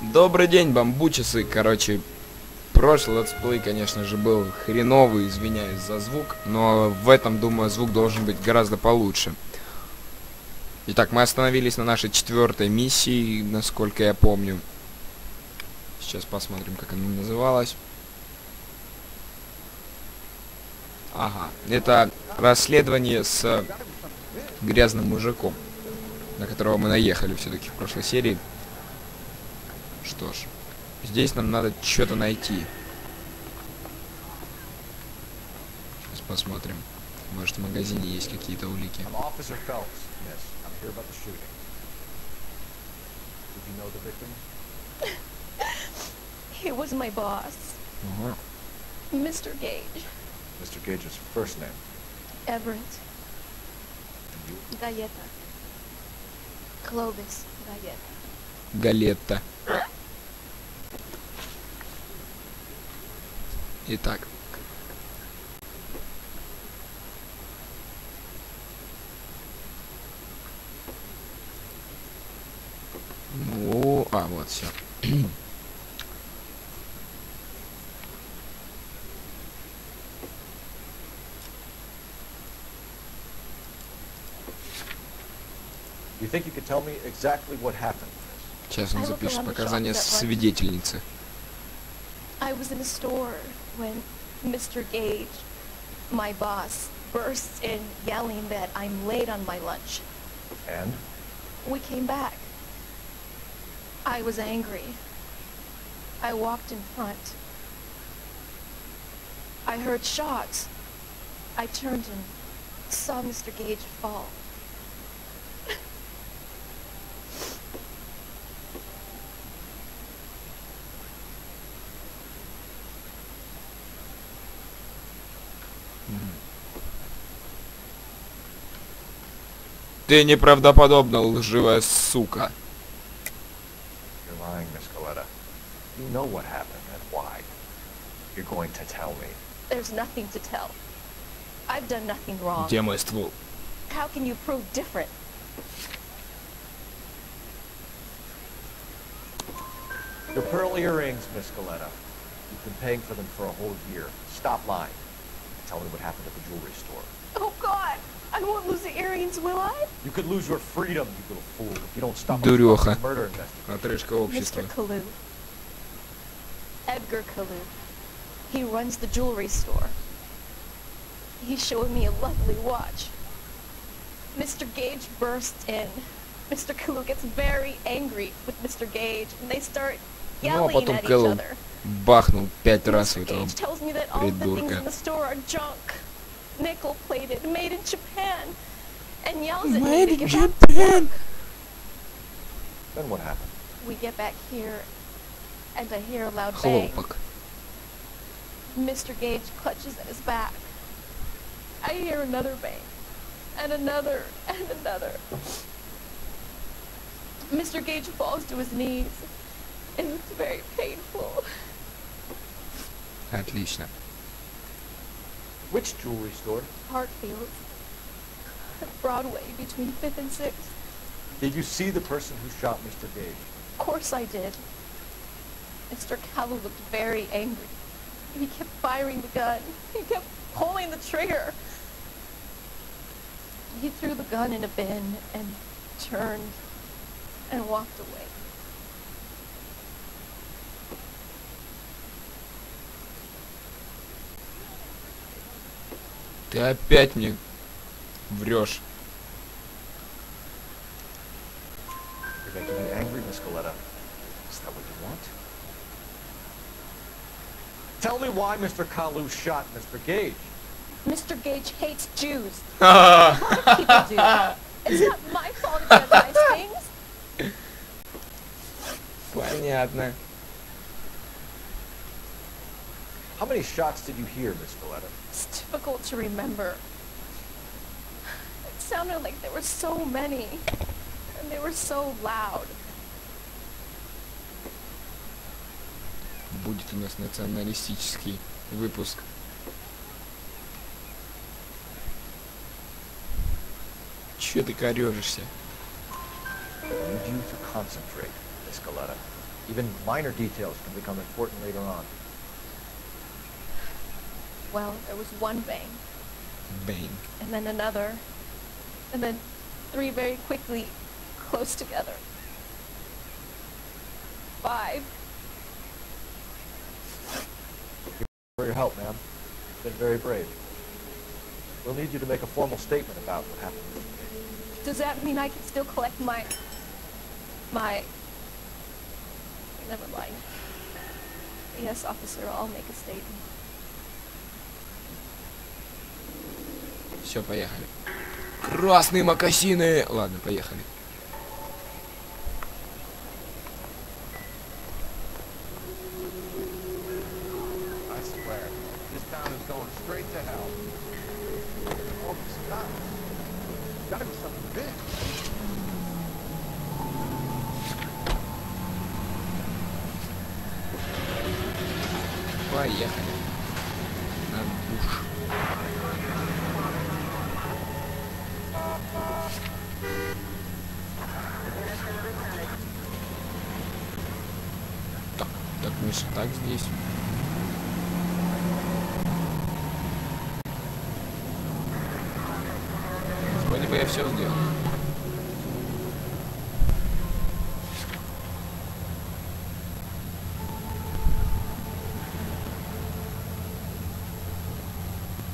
Добрый день, бамбучисы. Короче, прошлый летсплей, конечно же, был хреновый, извиняюсь за звук, но в этом, думаю, звук должен быть гораздо получше. Итак, мы остановились на нашей четвертой миссии, насколько я помню. Сейчас посмотрим, как она называлась. Ага, это расследование с грязным мужиком, на которого мы наехали все-таки в прошлой серии. Что ж, здесь нам надо что-то найти. Сейчас посмотрим. Может в магазине есть какие-то улики. He was my boss, Ага. Mr. Gage. Mr. Gage's first name. Everett. Galleta. Clovis Galleta. Галетта. Итак. Ну, а, вот все. You think you could tell me exactly what happened, miss? Сейчас он запишет показания свидетельницы. I was in a store when Mr. Gage, my boss, bursts in yelling that I'm late on my lunch. And? We came back. I was angry. I walked in front. I heard shots. I turned and saw Mr. Gage fall. Ты неправдоподобно лживая сука. You're lying, Miss Coletta. You know what happened and why. You're going to tell me. There's nothing to tell. I've done nothing wrong. Где мой ствол? How can you prove different? Your pearl earrings, Miss Coletta. You've been paying for them for a whole year. Stop lying. Tell me what happened at the jewelry store. Oh God! I won't lose the earrings, will I? You could lose your freedom, you little fool, if you don't stop a Дуреха. fucking murder investigation. Отрыжка общества. Mr. Kalu. Edgar Kalu. He runs the jewelry store. He showed me a lovely watch. Mr. Gage bursts in. Mr. Kalu gets very angry with Mr. Gage, and they start Ну, а yelling потом at each Кэллоу other. бахнул пять раз Mr. этого Gage tells me that all of the things придурка. in the store are junk, nickel plated, made in Japan, and yells at me Made to in get back to Japan. work. Then what happened? We get back here, and I hear a loud bang. Хлопок. Mr. Gage clutches at his back. I hear another bang, and another, and another. Mr. Gage falls to his knees. It was very painful. Отлично. Which jewelry store? Hartfield. Broadway between 5th and 6th. Did you see the person who shot Mr. Gage? Of course I did. Mr. Callow looked very angry. He kept firing the gun. He kept pulling the trigger. He threw the gun in a bin and turned and walked away. Ты опять мне врешь. You're making me angry, Miss Coletta. Is that what you want? Tell me why Mr. Kalu shot Mr. Gage. Mr. Gage hates Jews. People do. It's not my fault if he does nice things. Понятно. How many shots did you hear, Miss Coletta? It's difficult to remember. It sounded like there were so many, and they were so loud. Будет у нас националистический выпуск. Че ты корежишься? I need you to concentrate, Miss Coletta. Even minor details can become important later on. Well, there was one bang. Bang. And then another. And then three very quickly, close together. Five. For your help, ma'am. Been very brave. We'll need you to make a formal statement about what happened. Does that mean I can still collect my... my... Never mind. Yes, officer, I'll make a statement. Все, поехали. Красные макасины! Ладно, поехали. I swear, this town is going straight to hell. Oh, Scott. Gotta be something big. Поехали. На душ. Так, так, Миша, так здесь. Вроде бы я все сделал.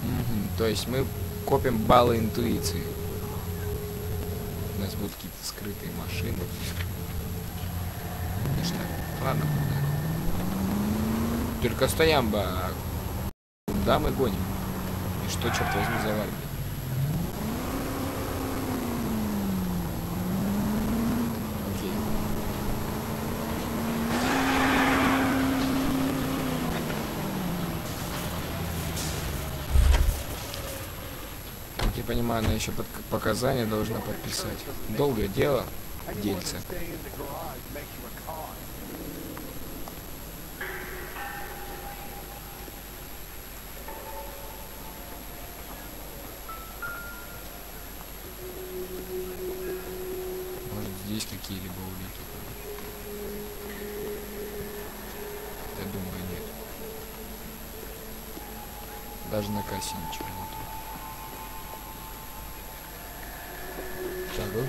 Мгм, То есть мы копим баллы интуиции. У нас будут какие-то скрытые машины. Ништяк. Ладно. Только стоям бы. а Куда мы гоним? И что, черт возьми, завалим? Окей. Понимаю, она еще под показания должна подписать. Долгое дело, дельце. Может здесь какие-либо улики? Я думаю, нет. Даже на кассе ничего нет.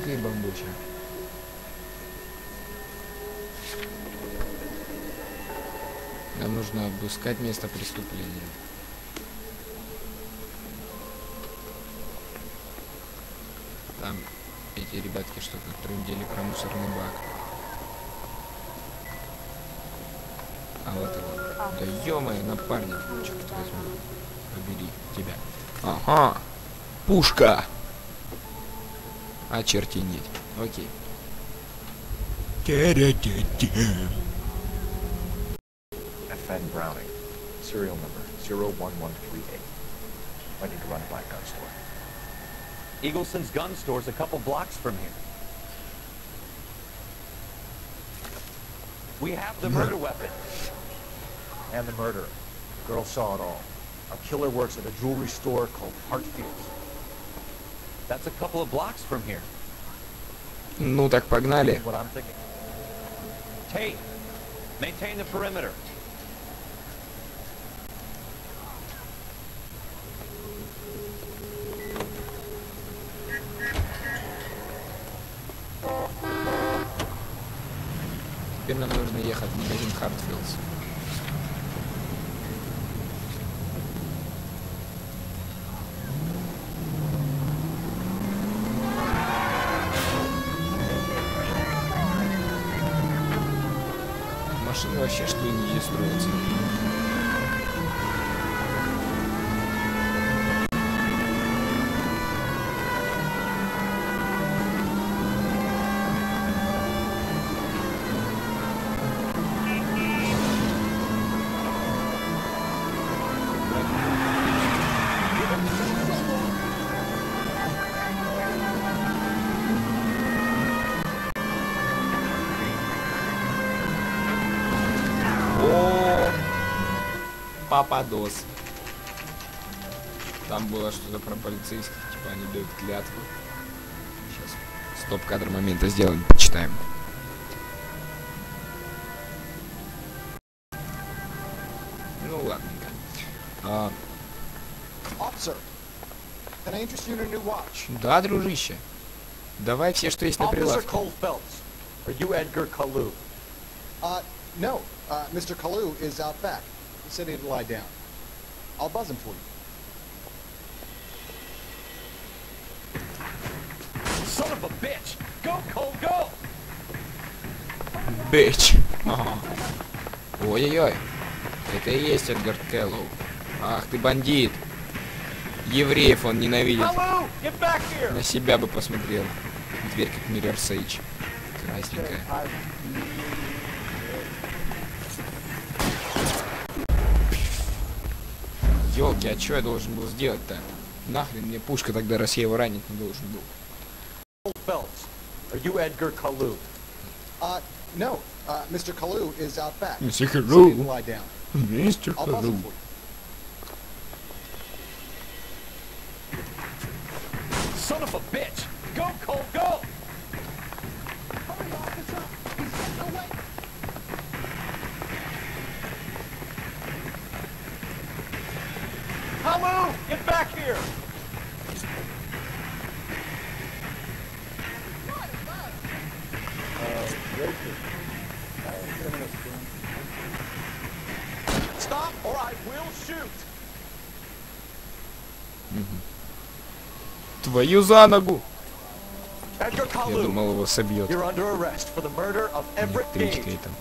Окей, бамбуча. Нам нужно обыскать место преступления. Там эти ребятки что-то трындели про мусорный бак. А вот его. Да ё-моё, напарник, черт возьми. Побери тебя. Ага. Пушка. Очертенеть. Окей. FN Browning. Serial number 01138. I need to run by a gun store. Eagleson's gun store's a couple blocks from here. We have the murder weapon. And the murderer. The girl saw it all. Our killer works at a jewelry store called Hartfield's. That's a couple of blocks from here. Ну так погнали. What I'm thinking. Tate, maintain the perimeter. Теперь нам нужно ехать в магазин Хартфилдс. Что Пападос. Там было что-то про полицейских, типа они дают клятву. Сейчас стоп-кадр момента сделаем, почитаем. Ну ладненько. А, Officer, can I interest you in a new watch? да, дружище. Давай все, что есть на прилавке. Are you Edgar? Uh, no. Uh, Mr. Kalu is out back. He said he'd lie down. I'll buzz him for you. Son of a bitch! Go, Cole, go! Ага. Ой-ой-ой. Это и есть Эдгард Кэллоу. Ах ты бандит. Евреев он ненавидит. На себя бы посмотрел. Дверь как Mirror Сейдж. Красненькая. Ёлки, а что я должен был сделать-то? Нахрен мне пушка тогда, раз я его ранить не должен был. Cole Phelps, are you Edgar Kalou? Uh, no. Uh, Mr. Kalu is out back. Mr. He said Kalu. he'd lie down. Мистер him for you. Son of a bitch! Go, Cole, go! Back here! Stop or I will shoot! Твою за ногу! Я думал, его собьет. Электричкой там.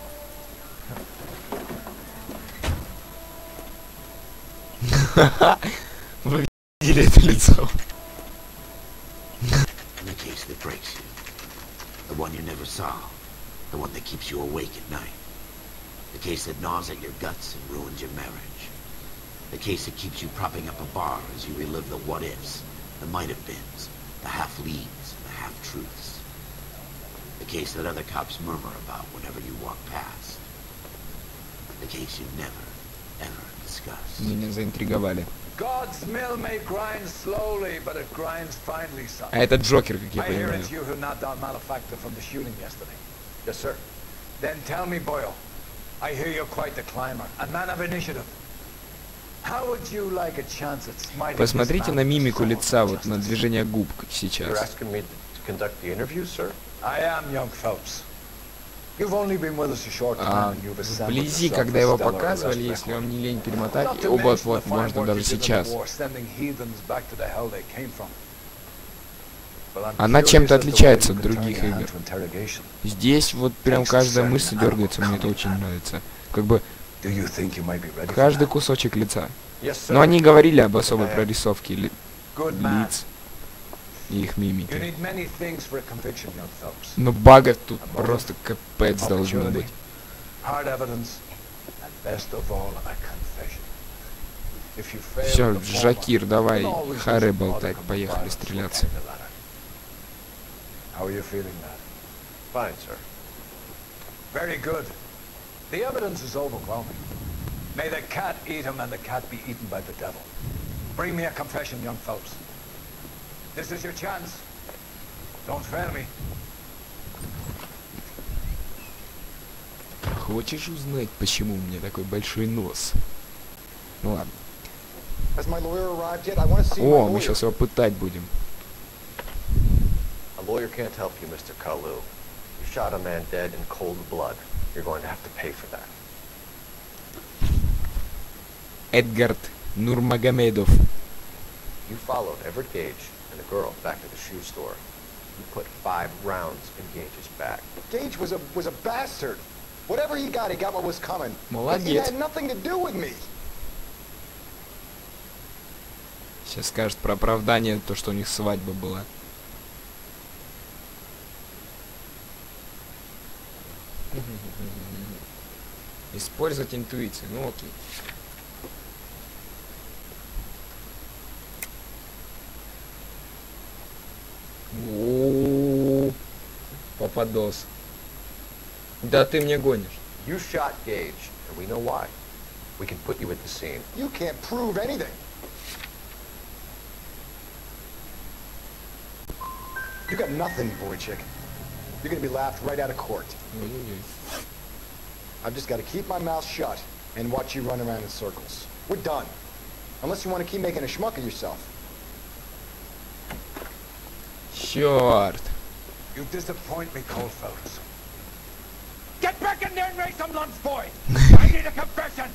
Вы видели это лицо? In the case that breaks you. The one you never saw. The one that keeps you awake at night. The case that gnaws at your guts and ruins your marriage. The case that keeps you propping up a bar as you relive the what-ifs, the might-have-beens, the half-leads, and the half-truths. The case that other cops murmur about whenever you walk past. The case you never, ever discuss. Меня заинтриговали. God's mill may grind slowly, but it grinds finely, son. А это Джокер, как я I hear понимаю. it's you who knocked out Malefactor from the shooting yesterday. Yes, sir. Then tell me, Boyle, I hear you're quite the climber, a man of initiative. How would you like a chance at smiting this Посмотрите на мимику лица, вот на движение губ как You're сейчас. asking me to conduct the interview, sir? I am young Phelps. А вблизи, когда его показывали, если вам не лень перемотать, to оба вот можно даже сейчас. Она чем-то отличается от других игр. Здесь вот прям каждая мысль дергается, мне это очень нравится. Как бы каждый кусочек лица. Но они говорили об особой прорисовке ли- лиц и их мимики. Но багов тут просто капец должно быть. Все, Жакир, давай, харе болтать, поехали стреляться. the latter. How are you feeling that? Fine, sir. Very good. The evidence is overwhelming. May the cat eat him and the cat be eaten by the devil. Bring me a confession, young Phelps. This is your chance. Don't fail me. Хочешь узнать, почему у меня такой большой нос? Ну ладно. Has my lawyer arrived yet? I want to see my О, мы сейчас его пытать будем. A lawyer can't help you, Mr. Kalu. You shot a man dead in cold blood. You're going to have to pay for that. Эдгард Нурмагомедов. You followed Everett Gage and the girl back to the shoe store. You put five rounds in Gage's back. Gage was a was a bastard. Whatever he got, he got what was coming. But He Молодец. had nothing to do with me. Сейчас скажет про оправдание, то, что у них свадьба была. Использовать интуицию. Ну окей. О, Попадос. Да ты мне гонишь. You shot Gage, and we know why. We can put you at the scene. You can't prove anything. You got nothing, boy chick. You're gonna be laughed right out of court. Ой-ой-ой. I've just got to keep my mouth shut and watch you run around in circles. We're done. Unless you want to keep making a schmuck of yourself. Confession!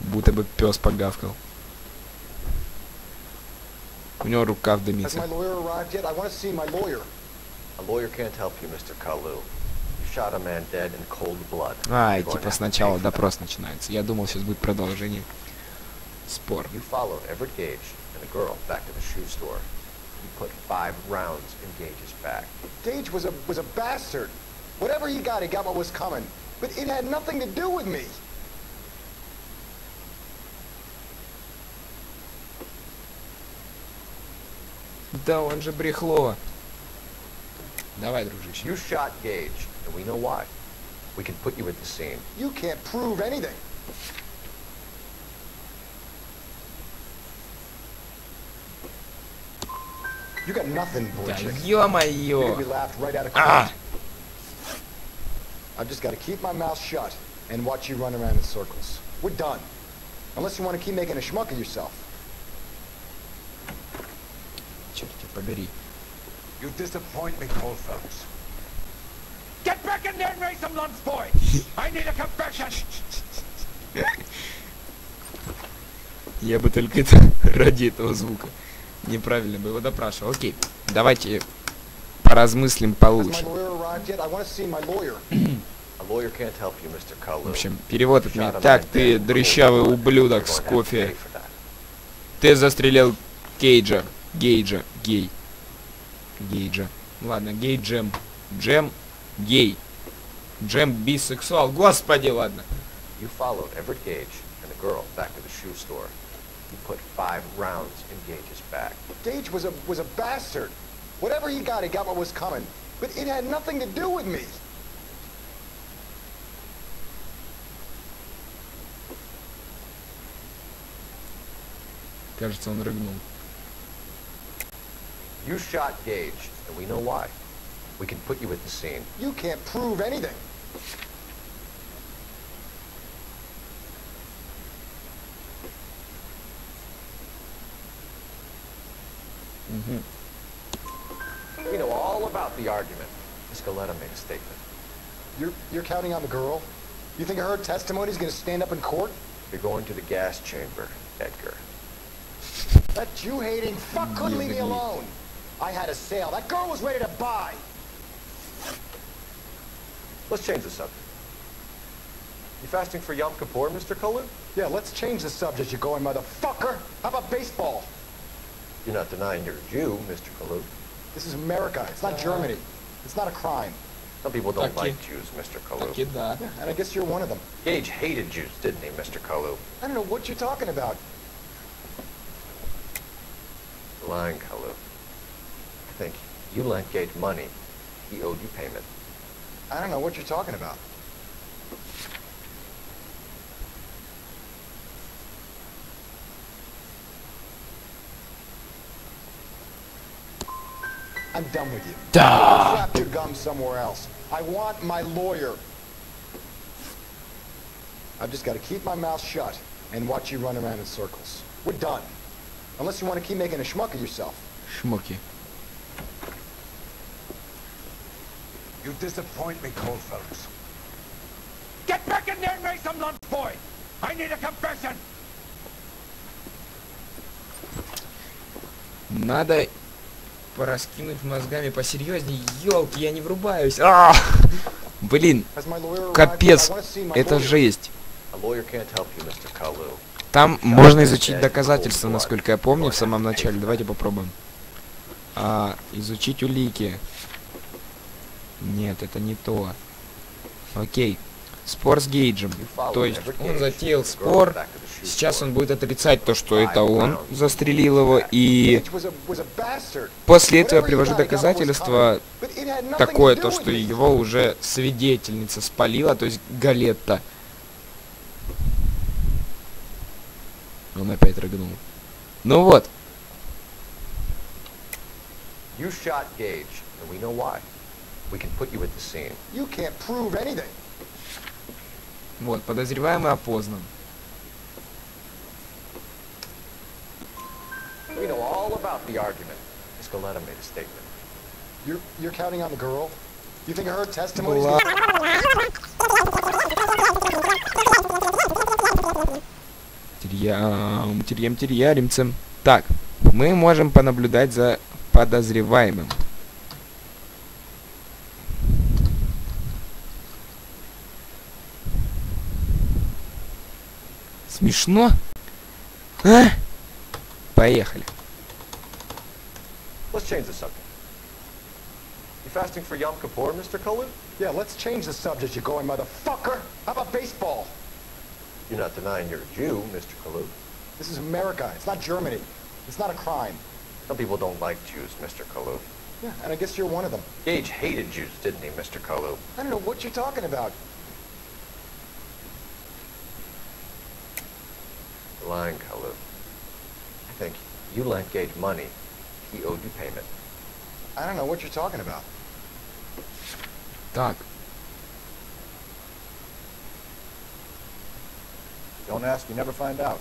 Будто бы пес погавкал. У него рукав Has дымится. my lawyer arrived yet? I want to see my lawyer. A lawyer can't help you, Mr. Kalu. You shot a man dead in cold blood. Ай, You're going to типа сначала допрос начинается. Я думал, сейчас будет продолжение. Спор. You followed Everett Gage and the girl back to the shoe store. You put five rounds in Gage's back. Gage was a was a bastard. Whatever he got, he got what was coming. But it had nothing to do with me. Да он же брехло. Давай, дружище. You shot Gage, and we know why. We can put you at the scene. You can't prove anything. You got nothing, boy Да chick. You're gonna be ё-моё. laughed right out of court. А! I've just got to keep my mouth shut and watch you run around in circles. We're done. Unless you want to keep making a schmuck of yourself. Черт тебя побери. You disappoint me, Coldfellas. Get back in there and raise some lunch, boy! I need a confession! Я бы только это ради этого звука. Неправильно бы его допрашивал. Окей, давайте поразмыслим получше. В общем, перевод от меня. Так, ты дрыщавый ублюдок с кофе. Ты застрелил Кейджа. Гейджа. Гей. Гейджа. Ладно, гей джем. Джем. Гей. Джем бисексуал. Господи, ладно. You followed Everett Gage and the girl back to the shoe store. You put five rounds in Gage's back. Gage was a was a bastard. Whatever he got, he got what was coming. But it had nothing to do with me. Кажется, он рыгнул. You shot Gage, and we know why. We can put you at the scene. You can't prove anything. Mm-hmm. We know all about the argument. Miss Galetta made a statement. You're, you're counting on the girl? You think her testimony is going to stand up in court? You're going to the gas chamber, Edgar. That Jew-hating fuck couldn't leave me alone. I had a sale. That girl was ready to buy. Let's change the subject. You fasting for Yom Kippur, Mr. Cullen? Yeah, let's change the subject, you going motherfucker. How about baseball? You're not denying you're a Jew, Mr. Kalu. This is America. It's not Germany. It's not a crime. Some people don't like Jews, Mr. Kalu. Taki, da. Yeah, and I guess you're one of them. Gage hated Jews, didn't he, Mr. Kalu? I don't know what you're talking about. Lying, Kalu. I think you lent Gage money. He owed you payment. I don't know what you're talking about. I'm done with you. Да. Slap your gum somewhere else. I want my lawyer. I've just got to keep my mouth shut and watch you run around in circles. We're done. Unless you want to keep making a schmuck of yourself. Шмоки. You disappoint me, Coldfellas. Get back in there and raise some lunch, boy! I need a confession! Надо пораскинуть мозгами посерьезнее. Елки, я не врубаюсь. А! Блин, капец. Это жесть. Там можно изучить доказательства, насколько я помню, в самом начале. Давайте попробуем. А, изучить улики. Нет, это не то. Окей. Спор с Гейджем. То есть он затеял спор. Сейчас он будет отрицать то, что это он застрелил его. И после этого я привожу доказательства такое, то, что его уже свидетельница спалила, то есть Галетта. Он опять рыгнул. Ну вот, You shot Gage, and we know why. We can put you at the scene. You can't prove anything. Вот, подозреваемый опознан. We know all about the argument. Miss Galetta made a statement. You're you're counting on the girl. You think her testimony? Была... Терьям, терьям, терьяримцем. Так, мы можем понаблюдать за подозреваемым. Смешно? А? Поехали. Let's change the subject. You fasting for Yom Kippur, Mr. Cullen? Yeah, let's change the subject, you going motherfucker. How about baseball? You're not denying you're a Jew, Mr. Kalu. This is America. It's not Germany. It's not a crime. Some people don't like Jews, Mr. Kalu. Yeah, and I guess you're one of them. Gage hated Jews, didn't he, Mr. Kalu? I don't know what you're talking about. Lying, Kalu. I think you lent Gage money. He owed you payment. I don't know what you're talking about. Так, Don't ask, you never find out.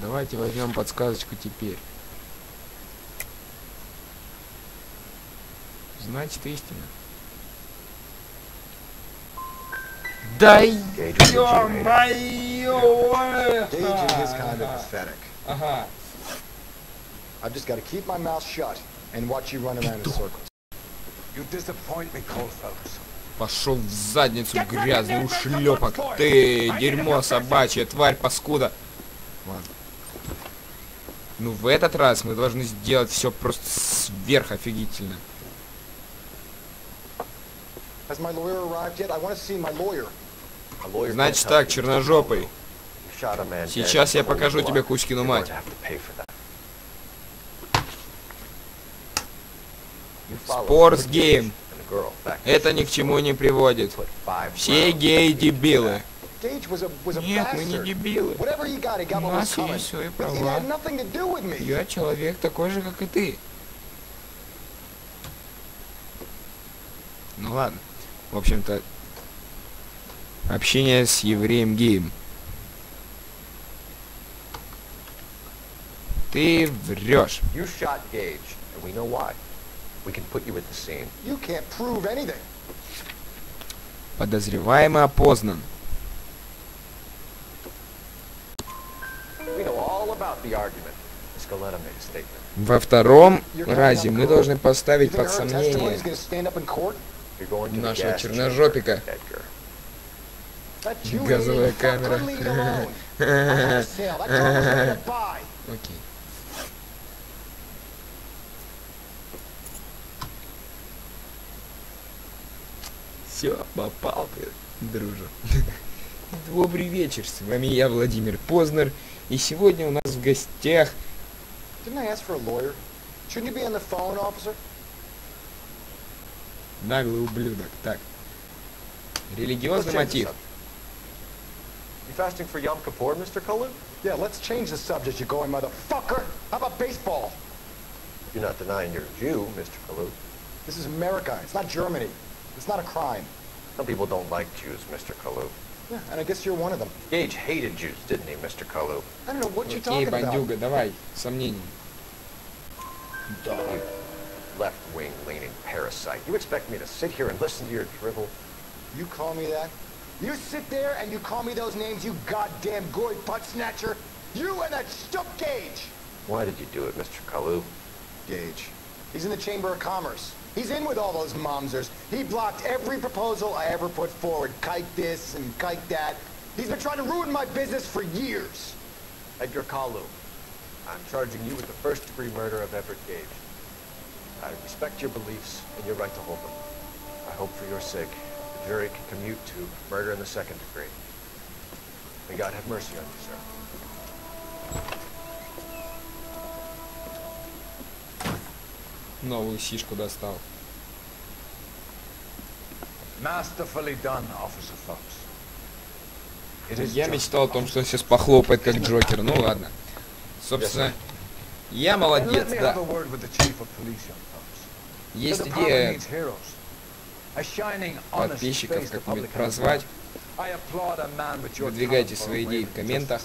давайте возьмем подсказочку теперь. Значит, истина. Да ё-моё! Gage and his kind are pathetic. Ага. I've just got to keep my mouth shut and watch you run around in circles. You disappoint me, Cole Phelps. Пошел в задницу грязный ушлепок. Ты дерьмо собачье, тварь паскуда. Ладно. Ну в этот раз мы должны сделать все просто сверх офигительно. Has my lawyer arrived yet? I want to see my lawyer. Значит так, черножопый. Сейчас я покажу тебе. Кузькину мать. Спорс гейм. Это ни к чему не приводит. Все rounds геи into that. дебилы. Gage was a was a Нет, мы не дебилы. У нас есть свои права. Я человек такой же, как и ты. Ну ладно. В общем-то, общение с евреем геем. Ты врешь. You shot Gage, and we know why. We can put you at the scene. You can't prove anything. Подозреваемый опознан. We know all about the argument. Miss Galetta made a statement. Во втором разе мы должны поставить под сомнение нашего черножопика. chamber, Edgar. That Jew Газовая камера. Окей. Все, попал ты, дружок. Добрый вечер, с вами я, Владимир Познер, и сегодня у нас в гостях наглый ублюдок. Так, религиозный мотив. subject. You fasting for Yom Kippur, Mr. Cullen? Yeah, let's change the subject, you going motherfucker. How about baseball? You're not denying you're a Jew, Mr. Kalu. This is America. It's not Germany. It's not a crime. Some people don't like Jews, Mr. Kalu. Yeah, and I guess you're one of them. Gage hated Jews, didn't he, Mr. Kalu? I don't know what you're Окей, talking about. бандюга, давай, сомнений. You left-wing leaning parasite. You expect me to sit here and listen to your drivel? You call me that? You sit there and you call me those names, you goddamn goy butt snatcher? You and that stuck Gage! Why did you do it, Mr. Kalu? Gage. He's in the Chamber of Commerce. He's in with all those momsers. He blocked every proposal I ever put forward. Kite this and kite that. He's been trying to ruin my business for years. Edgar Kalu. I'm charging you with the first-degree murder of Everett Gage. I respect your beliefs and your right to hold them. I hope for your sake jury can commute to murder in the second degree. May God have mercy on you, sir. Новую сишку достал. Masterfully done, Officer Phelps. Я мечтал о том, что он сейчас похлопает как Джокер. Ну ладно. Собственно, я молодец, да. Есть идея подписчиков public can прозвать. Выдвигайте свои идеи в комментах.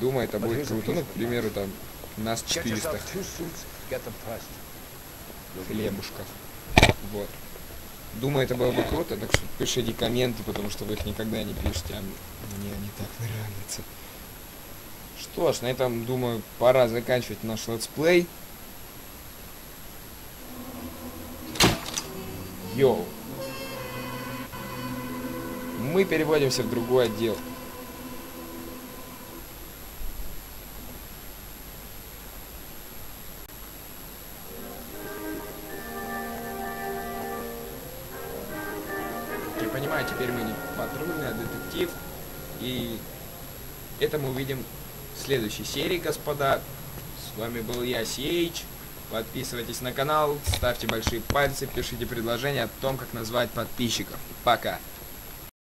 Думаю, это будет круто. Ну, к примеру, там нас Get 400 yourself two suits, get them pressed. хлебушков. Вот. Думаю, это было бы круто, так что пишите комменты, потому что вы их никогда не пишете, а мне они так нравятся. Что ж, на этом, думаю, пора заканчивать наш летсплей. Йоу. Мы переводимся в другой отдел. Я понимаю, теперь мы не патрульный, а детектив. И это мы увидим в следующей серии, господа. С вами был я, Сеич. Подписывайтесь на канал, ставьте большие пальцы, пишите предложения о том, как назвать подписчиков. Пока.